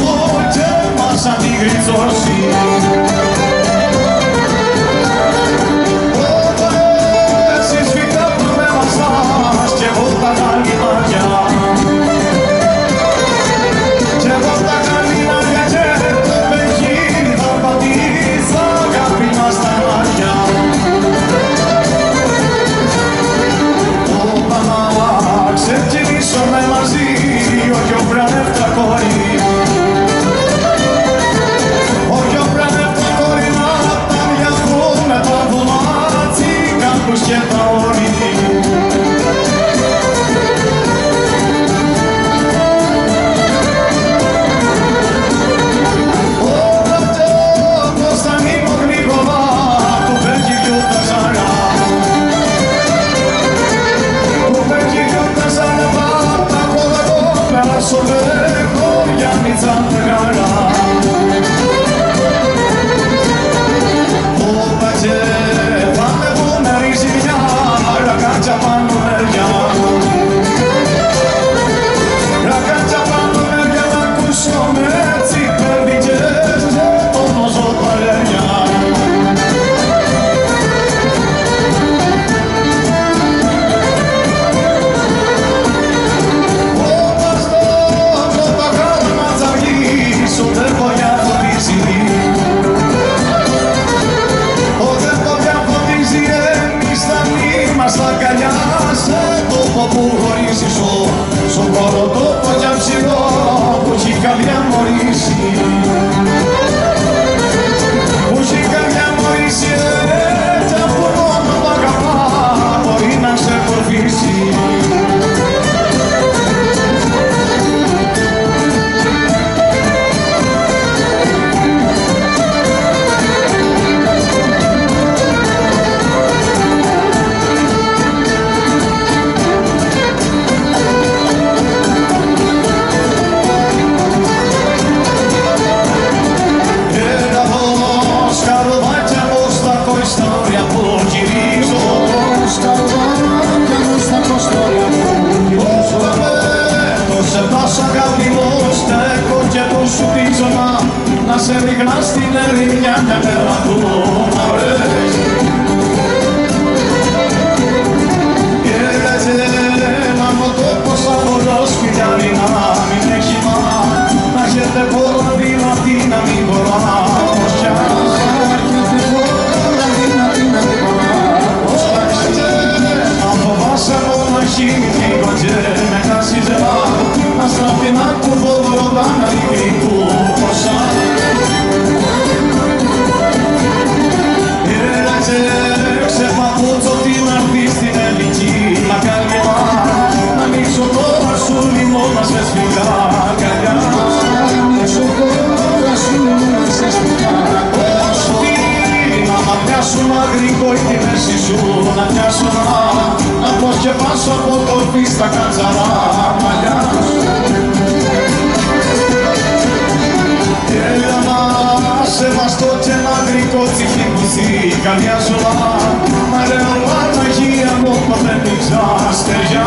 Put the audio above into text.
suor, chamas a tigres. så övergår jag mitt andra σου τη ζωμά να σε ρίχνω στην ερημιά μια με που μ' μακρικό η κίνηση να πιάσω να αποσκευάσω από το πίστα κατσαρά. Μαλλιά. Έλα να σεβαστώ και να γρικό τσιχή που ζει καμιά ζωά μα ρε ορμάνα γη από το πέντε ξαστεριά